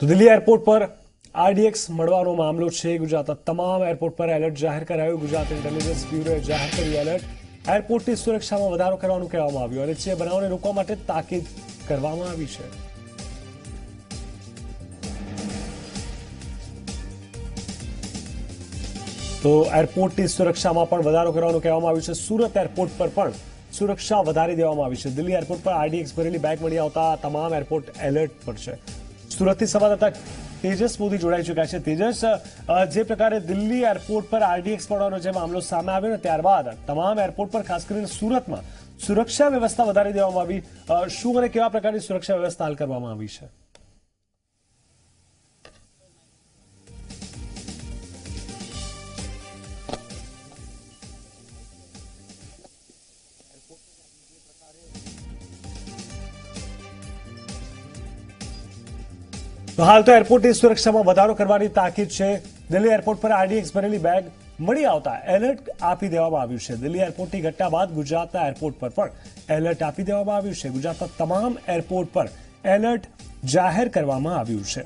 તો દિલ્હી એરપોર્ટ પર આરડીએક્સ મળવાનો મામલો છે. ગુજરાતના તમામ એરપોર્ટ પર એલર્ટ જાહેર કરાયું. ગુજરાત ઇન્ટેલિજન્સ બ્યુરોએ જાહેર કર્યું એલર્ટ. એરપોર્ટની સુરક્ષામાં વધારો કરવાનું કહેવામાં આવ્યું અને જે બનાવને રોકવા માટે તાકીદ કરવામાં આવી છે. તો એરપોર્ટની સુરક્ષામાં પણ વધારો કરવાનું કહેવામાં આવ્યું છે. સુરત એરપોર્ટ પર પણ સુરક્ષા વધારી દેવામાં આવી છે. દિલ્હી એરપોર્ટ પર આરડીએક્સ ભરેલી બેગ મળી આવતા તમામ એરપોર્ટ એલર્ટ પર છે. સુરતથી સંવાદદાતા તેજસ મોદી જોડાઈ ચૂક્યા છે. તેજસ જે પ્રકારે દિલ્હી એરપોર્ટ પર આરડીએક્સ પડવાનો જે મામલો સામે આવ્યો ને ત્યારબાદ તમામ એરપોર્ટ પર, ખાસ કરીને સુરતમાં, સુરક્ષા વ્યવસ્થા વધારી દેવામાં આવી. શું અને કેવા પ્રકારની સુરક્ષા વ્યવસ્થા હાલ કરવામાં આવી છે? તો હાલ તો એરપોર્ટની સુરક્ષામાં વધારો કરવાની તાકીદ છે. દિલ્હી એરપોર્ટ પર આરડીએક્સ ભરેલી બેગ મળી આવતા એલર્ટ આપી દેવામાં આવ્યું છે. દિલ્હી એરપોર્ટની ઘટના બાદ ગુજરાતના એરપોર્ટ પર પણ એલર્ટ આપી દેવામાં આવ્યું છે. ગુજરાતના તમામ એરપોર્ટ પર એલર્ટ જાહેર કરવામાં આવ્યું છે.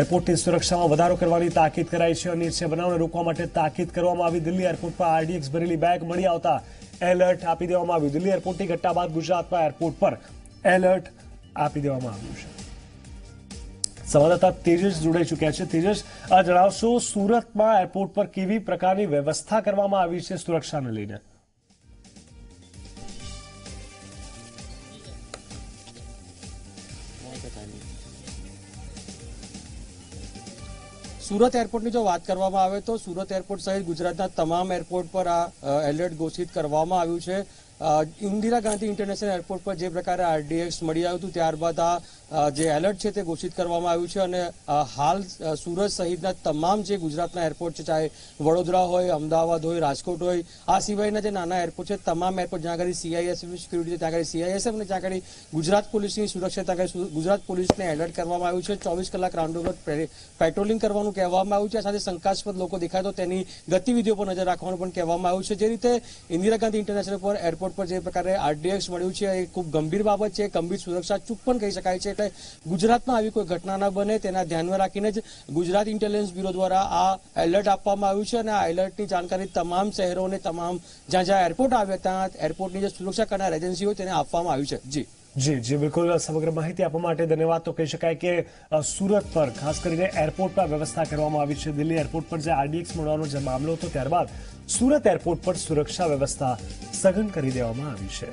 એરપોર્ટની સુરક્ષામાં વધારો કરવાની તાકીદ કરાઈ છે. અને છે બનાવને રોકવા માટે તાકીદ કરવામાં આવી. દિલ્હી એરપોર્ટ પર આરડીએક્સ ભરેલી બેગ મળી આવતા એલર્ટ આપી દેવામાં આવ્યું. દિલ્હી એરપોર્ટની ઘટના બાદ ગુજરાતના એરપોર્ટ પર એલર્ટ આપી દેવામાં આવ્યું છે. સંવાદદાતા તેજસ જોડાઈ ચૂક્યા છે. તેજસ, આ જણાવશો, સુરતમાં એરપોર્ટ પર કેવી પ્રકારની વ્યવસ્થા કરવામાં આવી છે સુરક્ષાને લઈને? સુરત એરપોર્ટની જો વાત કરવામાં આવે તો સુરત એરપોર્ટ સહિત ગુજરાતના તમામ એરપોર્ટ પર આ એલર્ટ ઘોષિત કરવામાં આવ્યું છે. ઇન્દિરા ગાંધી ઇન્ટરનેશનલ એરપોર્ટ પર જે પ્રકારે આરડીએક્સ મળી આવ્યું હતું, ત્યારબાદ આ જે એલર્ટ છે તે ઘોષિત કરવામાં આવ્યું છે અને હાલ સુરત સહિતના તમામ જે ગુજરાતના એરપોર્ટ છે, ચાહે વડોદરા હોય, અમદાવાદ હોય, રાજકોટ હોય, આ સિવાયના જે નાના એરપોર્ટ છે, તમામ એરપોર્ટ જ્યાં આગળ સીઆઈએસએફ સિક્યુરિટી ત્યાં આગળ સીઆઈએસએફ અને ત્યાં આગળ ગુજરાત પોલીસની સુરક્ષા, ત્યાં ગુજરાત પોલીસને એલર્ટ કરવામાં આવ્યું છે. ચોવીસ કલાક રાઉન્ડ ઓવર પેટ્રોલિંગ કરવાનું કહેવામાં આવ્યું છે. સાથે શંકાસ્પદ લોકો દેખાય તો તેની ગતિવિધિઓ પર નજર રાખવાનું પણ કહેવામાં આવ્યું છે. જે રીતે ઇન્દિરા ગાંધી ઇન્ટરનેશનલ પર એરપોર્ટ પર જે પ્રકારે આરડીએક્સ મળ્યું છે, એ ખૂબ ગંભીર બાબત છે. ગંભીર સુરક્ષા ચૂક પણ કહી શકાય છે. એટલે ગુજરાતમાં આવી કોઈ ઘટના ન બને, તેના ધ્યાનમાં રાખીને જ ગુજરાત ઇન્ટેલિજન્સ બ્યુરો દ્વારા આ એલર્ટ આપવામાં આવ્યું છે અને આ એલર્ટની જાણકારી તમામ શહેરો અને તમામ જ્યાં જ્યાં એરપોર્ટ આવ્યા ત્યાં એરપોર્ટની જે સુરક્ષા કરનાર એજન્સીઓ તેને આપવામાં આવ્યું છે. જી. જી જી, બિલકુલ, સમગ્ર માહિતી આપવા માટે ધન્યવાદ. તો કહી શકાય કે સુરત પર, ખાસ કરીને એરપોર્ટ પર વ્યવસ્થા કરવામાં આવી છે. દિલ્હી એરપોર્ટ પર જે આરડીએક્સ મળવાનો જે મામલો હતો ત્યારબાદ સુરત એરપોર્ટ પર સુરક્ષા વ્યવસ્થા સઘન કરી દેવામાં આવી છે.